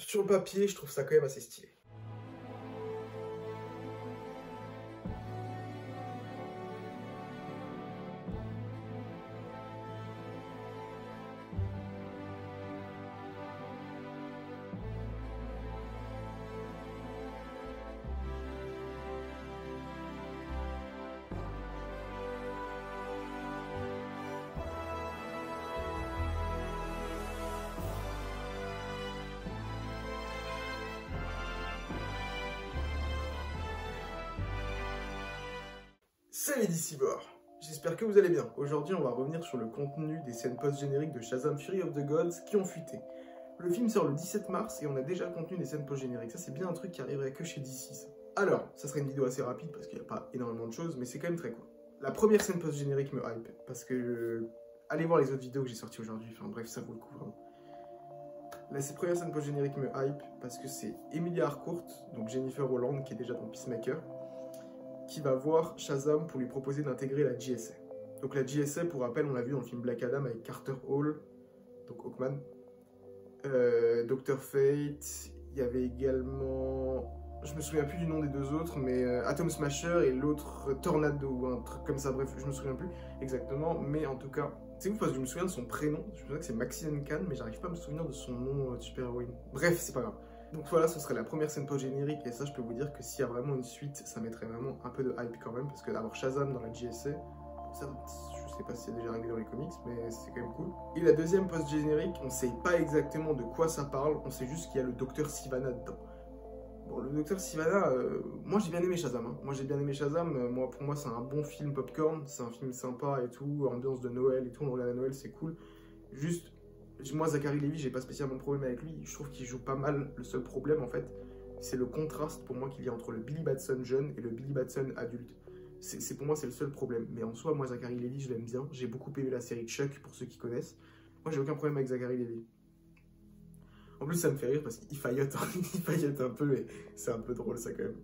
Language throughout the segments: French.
sur le papier, je trouve ça quand même assez stylé. Salut Dicibor J'espère que vous allez bien. Aujourd'hui, on va revenir sur le contenu des scènes post-génériques de Shazam Fury of the Gods qui ont fuité. Le film sort le 17 mars et on a déjà contenu des scènes post-génériques. Ça, c'est bien un truc qui arriverait que chez DC. ça. Alors, ça serait une vidéo assez rapide parce qu'il n'y a pas énormément de choses, mais c'est quand même très cool. La première scène post-générique me hype parce que. euh, Allez voir les autres vidéos que j'ai sorties aujourd'hui. Enfin bref, ça vaut le coup vraiment. La première scène post-générique me hype parce que c'est Emilia Harcourt, donc Jennifer Holland qui est déjà dans Peacemaker, qui va voir Shazam pour lui proposer d'intégrer la GSA. Donc la GSA, pour rappel, on l'a vu dans le film Black Adam avec Carter Hall, donc Hawkman, euh, Dr. Fate, il y avait également... Je me souviens plus du nom des deux autres, mais euh, Atom Smasher et l'autre Tornado ou un truc comme ça, bref, je me souviens plus exactement, mais en tout cas, c'est ouf parce que je me souviens de son prénom, je me souviens que c'est Maxine Khan, mais j'arrive pas à me souvenir de son nom euh, de super-héroïne. Bref, c'est pas grave. Donc voilà, ce serait la première scène post-générique, et ça, je peux vous dire que s'il y a vraiment une suite, ça mettrait vraiment un peu de hype quand même, parce que d'avoir Shazam dans la ça, je sais pas si c'est déjà arrivé dans les comics, mais c'est quand même cool. Et la deuxième post-générique, on sait pas exactement de quoi ça parle, on sait juste qu'il y a le docteur Sivana dedans. Bon, le docteur Sivana, euh, moi j'ai bien aimé Shazam. hein. Moi j'ai bien aimé Shazam. euh, moi, pour moi, c'est un bon film popcorn. C'est un film sympa et tout. Ambiance de Noël et tout. On regarde à Noël, c'est cool. Juste, moi, Zachary Levi, j'ai pas spécialement de problème avec lui. Je trouve qu'il joue pas mal. Le seul problème, en fait, c'est le contraste pour moi qu'il y a entre le Billy Batson jeune et le Billy Batson adulte. C'est pour moi, c'est le seul problème. Mais en soi, moi, Zachary Levi, je l'aime bien. J'ai beaucoup aimé la série Chuck, pour ceux qui connaissent. Moi, j'ai aucun problème avec Zachary Levi. En plus, ça me fait rire parce qu'il faillote, il faillote un peu et c'est un peu drôle ça quand même.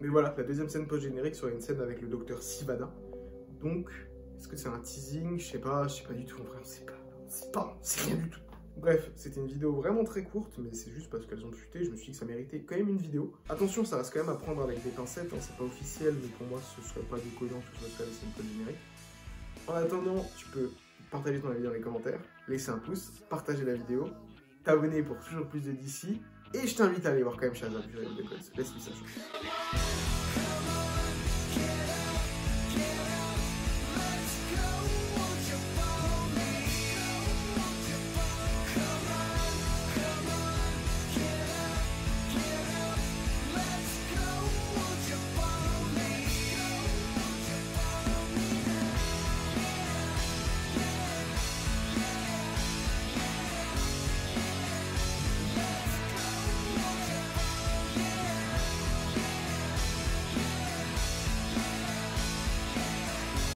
Mais voilà, la deuxième scène post-générique sera une scène avec le docteur Sivana. Donc, est-ce que c'est un teasing? Je sais pas, je sais pas du tout. En vrai, on sait pas. On sait pas, c'est rien du tout. Bref, c'était une vidéo vraiment très courte, mais c'est juste parce qu'elles ont fuité, je me suis dit que ça méritait quand même une vidéo. Attention, ça reste quand même à prendre avec des pincettes, hein, c'est pas officiel, mais pour moi ce serait pas déconnant que ce soit la scène post-générique. En attendant, tu peux partager ton avis dans les commentaires, laisser un pouce, partager la vidéo, t'abonner pour toujours plus de DC, et je t'invite à aller voir quand même Shazam Gods. Laisse-lui sa chance.